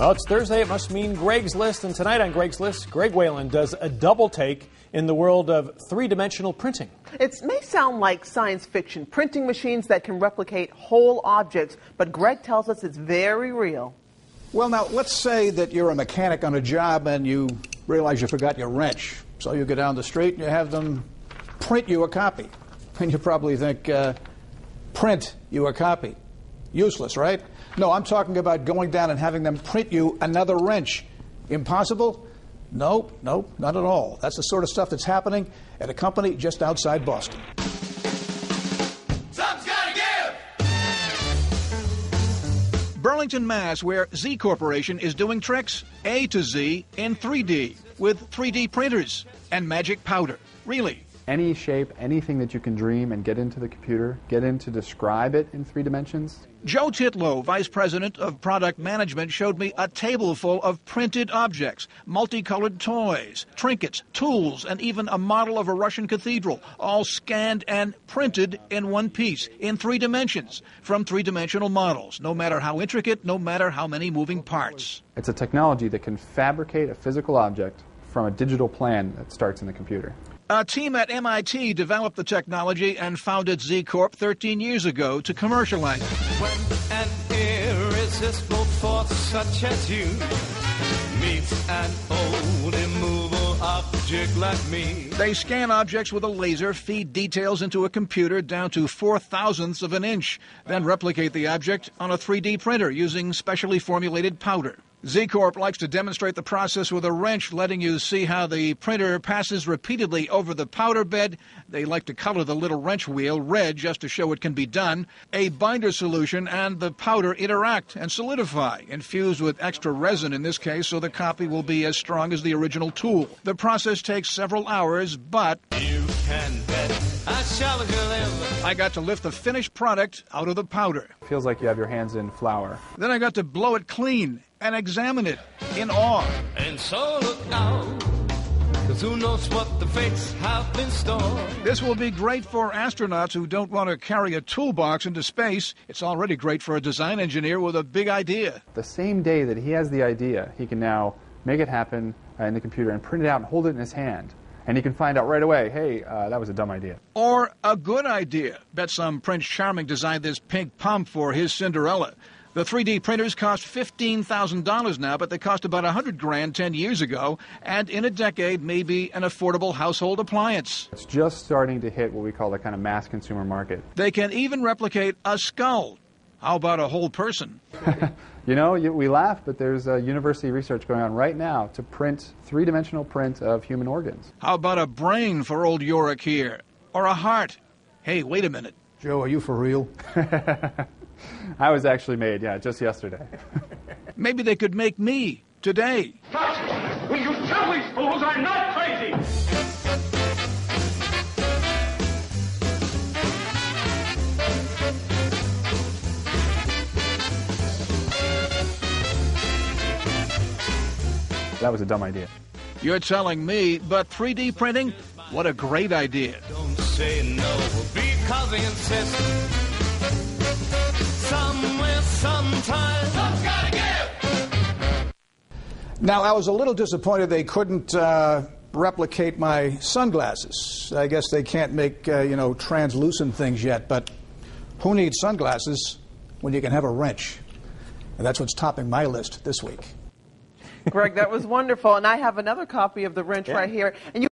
Well, it's Thursday. It must mean Greg's List. And tonight on Greg's List, Greg Whalen does a double take in the world of three dimensional printing. It may sound like science fiction, printing machines that can replicate whole objects, but Greg tells us it's very real. Well, now, let's say that you're a mechanic on a job and you realize you forgot your wrench. So you go down the street and you have them print you a copy. And you probably think, uh, print you a copy. Useless, right? No, I'm talking about going down and having them print you another wrench. Impossible? Nope, nope, not at all. That's the sort of stuff that's happening at a company just outside Boston. Something's gotta give. Burlington, Mass., where Z Corporation is doing tricks A to Z in 3D with 3D printers and magic powder. Really? Any shape, anything that you can dream and get into the computer, get in to describe it in three dimensions, Joe Titlow, Vice President of Product Management, showed me a table full of printed objects, multicolored toys, trinkets, tools, and even a model of a Russian cathedral, all scanned and printed in one piece, in three dimensions, from three dimensional models, no matter how intricate, no matter how many moving parts. It's a technology that can fabricate a physical object from a digital plan that starts in the computer. A team at MIT developed the technology and founded Z Corp 13 years ago to commercialize it. When an irresistible force such as you meets an old immovable object like me. They scan objects with a laser, feed details into a computer down to four thousandths of an inch, then replicate the object on a 3D printer using specially formulated powder. Z Corp likes to demonstrate the process with a wrench, letting you see how the printer passes repeatedly over the powder bed. They like to color the little wrench wheel red just to show it can be done. A binder solution and the powder interact and solidify, infused with extra resin in this case, so the copy will be as strong as the original tool. The process takes several hours, but You can bet I. I got to lift the finished product out of the powder. Feels like you have your hands in flour. Then I got to blow it clean and examine it in awe. And so look out. Cause who knows what the fates have in store? This will be great for astronauts who don't want to carry a toolbox into space. It's already great for a design engineer with a big idea. The same day that he has the idea, he can now make it happen uh, in the computer and print it out and hold it in his hand. And he can find out right away, hey, uh, that was a dumb idea. Or a good idea. Bet some Prince Charming designed this pink pump for his Cinderella. The 3D printers cost $15,000 now, but they cost about 100 grand 10 years ago, and in a decade may be an affordable household appliance. It's just starting to hit what we call the kind of mass consumer market. They can even replicate a skull. How about a whole person? You know, you, we laugh, but there's uh, university research going on right now to print three dimensional print of human organs. How about a brain for old Yorick here? Or a heart? Hey, wait a minute. Joe, are you for real? I was actually made, yeah, just yesterday. Maybe they could make me today. Will you tell these fools I'm not crazy? that was a dumb idea. You're telling me, but 3D printing? What a great idea. Don't say no because they insist. Somewhere, sometime. Some's gotta give. Now, I was a little disappointed they couldn't uh, replicate my sunglasses. I guess they can't make, uh, you know, translucent things yet, but who needs sunglasses when you can have a wrench? And that's what's topping my list this week. Greg, that was wonderful. And I have another copy of the wrench right here. And you